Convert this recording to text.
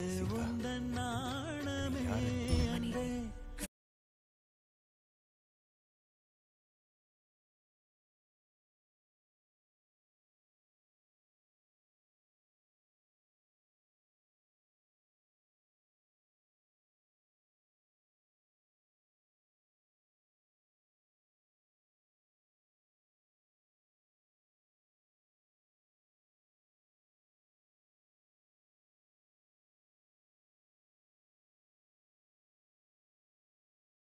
உந்தன் நாணமே